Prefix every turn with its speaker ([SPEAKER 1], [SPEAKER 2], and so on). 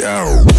[SPEAKER 1] Yeah.